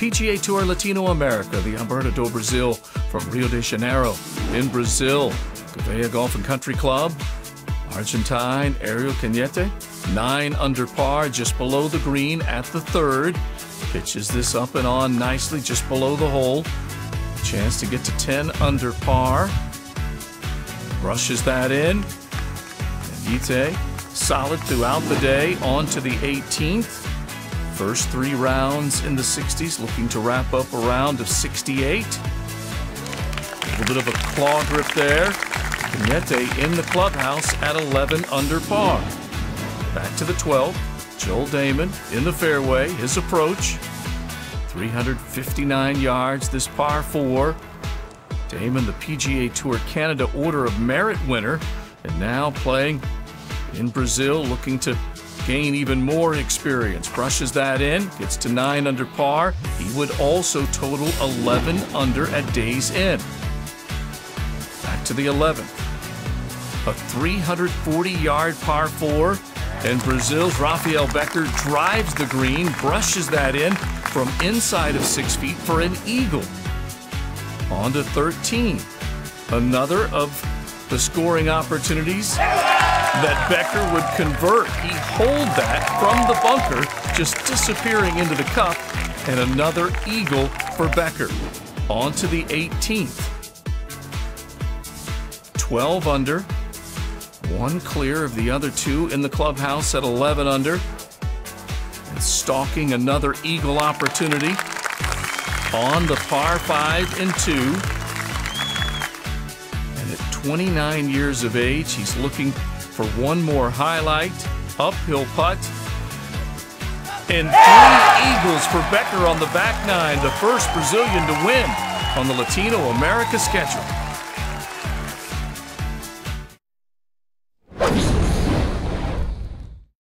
PGA Tour Latino America, the Aberto do Brasil from Rio de Janeiro. In Brazil, Gavea Golf and Country Club, Argentine Ariel Cañete, nine under par, just below the green at the third. Pitches this up and on nicely, just below the hole. Chance to get to 10 under par. Brushes that in. Ite, solid throughout the day, on to the 18th. First three rounds in the 60s, looking to wrap up a round of 68. A little bit of a claw grip there. Cañete in the clubhouse at 11 under par. Back to the 12th. Joel Dahmen in the fairway. His approach. 359 yards, this par four. Dahmen, the PGA Tour Canada Order of Merit winner, and now playing in Brazil, looking to gain even more experience. Brushes that in, gets to 9 under par. He would also total 11 under at day's end. Back to the 11th. A 340 yard par 4. And Brazil's Rafael Becker drives the green, brushes that in from inside of 6 feet for an eagle. On to 13. Another of the scoring opportunities that Becker would convert. He hold that from the bunker, just disappearing into the cup, and another eagle for Becker. On to the 18th. 12 under, one clear of the other two in the clubhouse at 11 under. And stalking another eagle opportunity on the par 5 and 2. And at 29 years of age, he's looking for one more highlight. Uphill putt. And three eagles for Becker on the back nine, the first Brazilian to win on the Latino America schedule.